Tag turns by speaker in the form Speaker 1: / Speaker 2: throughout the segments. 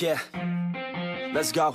Speaker 1: Yeah, let's go.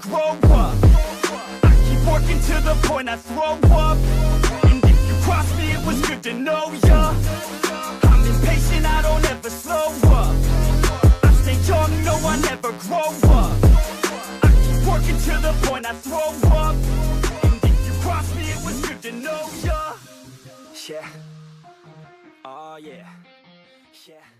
Speaker 1: grow up. I keep working to the point I throw up. And if you cross me, it was good to know ya. I'm impatient, I don't ever slow up. I stay young, no, I never grow up. I keep working to the point I throw up. And if you cross me, it was good to know ya. Yeah. Oh yeah, yeah.